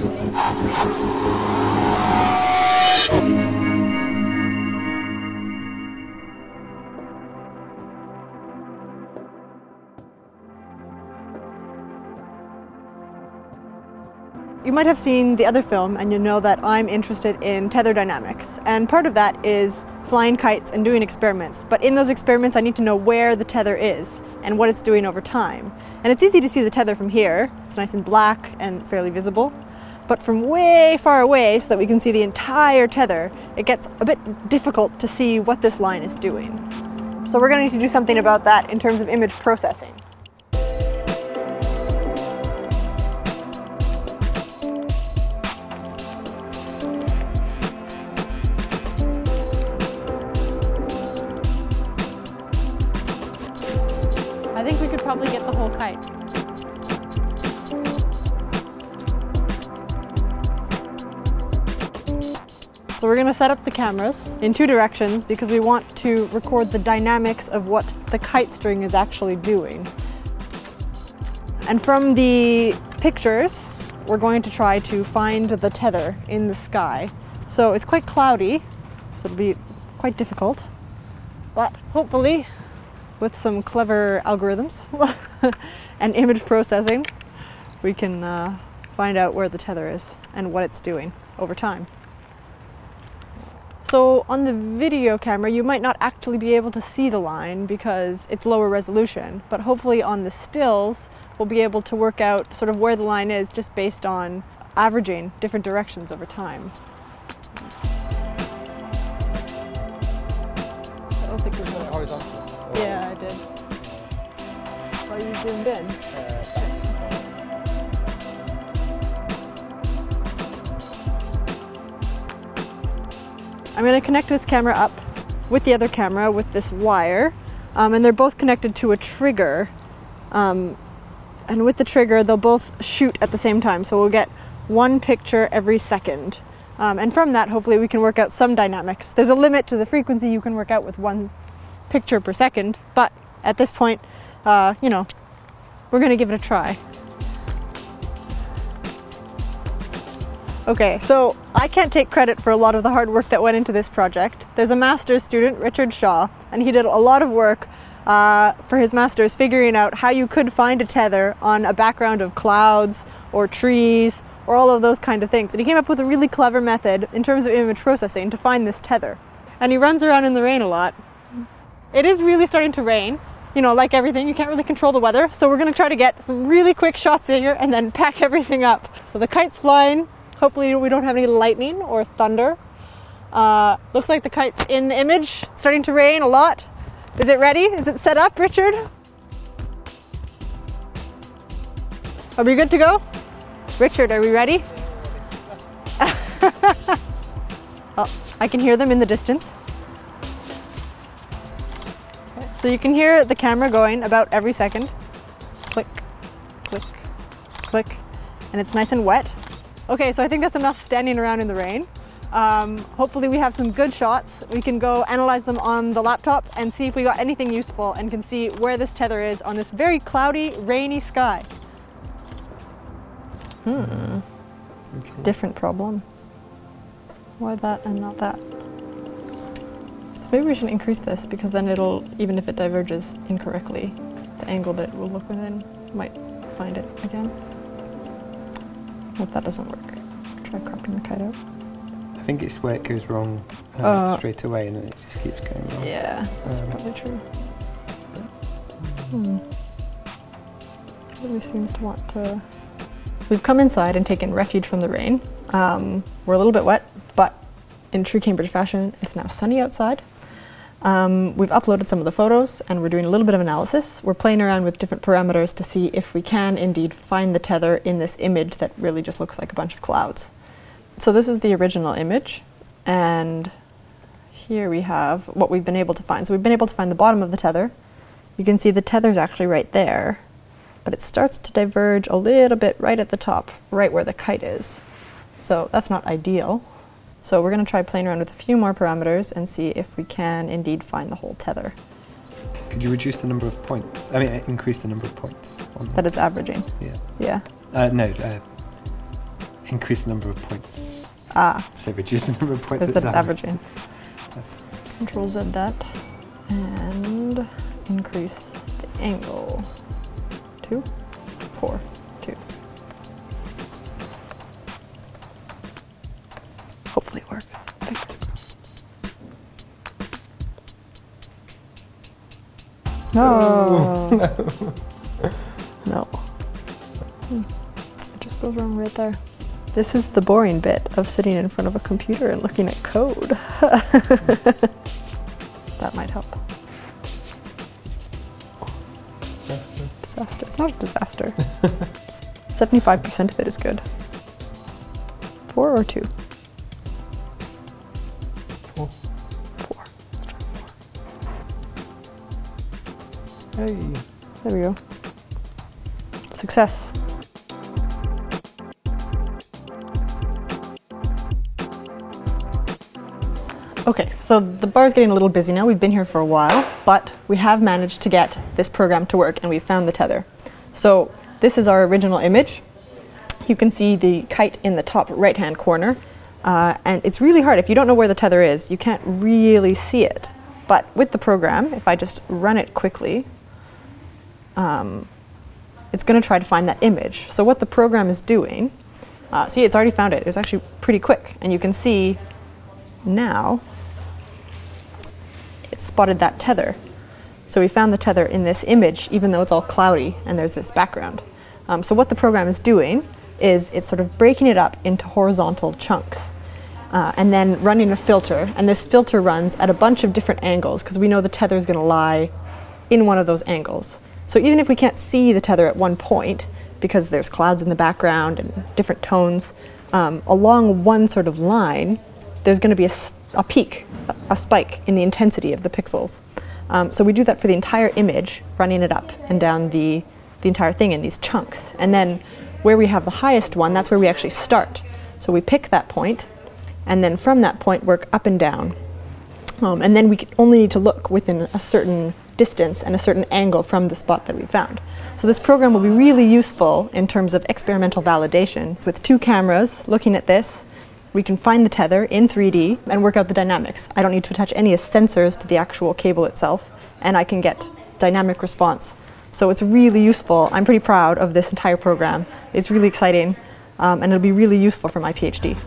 You might have seen the other film and you know that I'm interested in tether dynamics. And part of that is flying kites and doing experiments. But in those experiments, I need to know where the tether is and what it's doing over time. And it's easy to see the tether from here. It's nice and black and fairly visible. But from way far away, so that we can see the entire tether, it gets a bit difficult to see what this line is doing. So we're going to need to do something about that in terms of image processing. I think we could probably get the whole kite. So we're going to set up the cameras in two directions because we want to record the dynamics of what the kite string is actually doing. And from the pictures, we're going to try to find the tether in the sky. So it's quite cloudy, so it'll be quite difficult. But hopefully with some clever algorithms and image processing, we can uh, find out where the tether is and what it's doing over time. So on the video camera, you might not actually be able to see the line because it's lower resolution, but hopefully on the stills, we'll be able to work out sort of where the line is just based on averaging different directions over time. I don't think there's a- Horizontal. Yeah, I did. Why Are you zoomed in? I'm going to connect this camera up with the other camera with this wire, um, and they're both connected to a trigger. Um, and with the trigger, they'll both shoot at the same time, so we'll get one picture every second. Um, and from that, hopefully, we can work out some dynamics. There's a limit to the frequency you can work out with one picture per second, but at this point, uh, you know, we're going to give it a try. Okay, so I can't take credit for a lot of the hard work that went into this project. There's a master's student, Richard Shaw, and he did a lot of work uh, for his master's figuring out how you could find a tether on a background of clouds or trees or all of those kind of things. And he came up with a really clever method in terms of image processing to find this tether. And he runs around in the rain a lot. It is really starting to rain. You know, like everything, you can't really control the weather. So we're going to try to get some really quick shots in here and then pack everything up. So the kite's flying. Hopefully, we don't have any lightning or thunder. Uh, looks like the kite's in the image. It's starting to rain a lot. Is it ready? Is it set up, Richard? Are we good to go? Richard, are we ready? oh, I can hear them in the distance. So you can hear the camera going about every second. Click, click, click. And it's nice and wet. Okay, so I think that's enough standing around in the rain. Um, hopefully we have some good shots. We can go analyze them on the laptop and see if we got anything useful and can see where this tether is on this very cloudy, rainy sky. Hmm. Different problem. Why that and not that? So maybe we should increase this because then it'll, even if it diverges incorrectly, the angle that it will look within might find it again. Hope that doesn't work. Try cropping the kite out. I think it's where it goes wrong uh, Uh, straight away and then it just keeps going wrong. Yeah, that's Um, probably true. Hmm. Really seems to want to. We've come inside and taken refuge from the rain. Um, we're a little bit wet, but in true Cambridge fashion, it's now sunny outside. Um, we've uploaded some of the photos and we're doing a little bit of analysis. We're playing around with different parameters to see if we can indeed find the tether in this image that really just looks like a bunch of clouds. So this is the original image, and here we have what we've been able to find. So we've been able to find the bottom of the tether. You can see the tether's actually right there, but it starts to diverge a little bit right at the top, right where the kite is. So that's not ideal. So we're going to try playing around with a few more parameters and see if we can indeed find the whole tether Could you reduce the number of points? I mean, increase the number of points. On that it's averaging. yeah. Yeah. Uh, no, uh, increase the number of points. Ah, So reduce the number of points that- it's that's averaging. averaging. Control Z that and increase the angle. Two, four, No. no. Hmm. It just goes wrong right there. This is the boring bit of sitting in front of a computer and looking at code. that might help. Disaster. It's not a disaster. 75% of it is good. Four or two? Hey. There we go. Success. Okay, so the bar is getting a little busy now. We've been here for a while, but we have managed to get this program to work and we've found the tether. So this is our original image. You can see the kite in the top right hand corner. Uh, and it's really hard. If you don't know where the tether is, you can't really see it. But with the program, if I just run it quickly, um, it's going to try to find that image. So what the program is doing, uh, see, it's already found it. It was actually pretty quick, and you can see now it spotted that tether. So we found the tether in this image, even though it's all cloudy and there's this background. Um, so what the program is doing is it's sort of breaking it up into horizontal chunks. Uh, and then running a filter, and this filter runs at a bunch of different angles because we know the tether is going to lie in one of those angles. So even if we can't see the tether at one point, because there's clouds in the background and different tones, um, along one sort of line, there's going to be a peak, a, a spike in the intensity of the pixels. Um, so we do that for the entire image, running it up and down the, the entire thing in these chunks. And then where we have the highest one, that's where we actually start. So we pick that point, and then from that point work up and down. Um, and then we only need to look within a certain distance and a certain angle from the spot that we found. So this program will be really useful in terms of experimental validation. With two cameras looking at this, we can find the tether in 3D and work out the dynamics. I don't need to attach any sensors to the actual cable itself, and I can get dynamic response. So it's really useful. I'm pretty proud of this entire program. It's really exciting, um, and it'll be really useful for my PhD.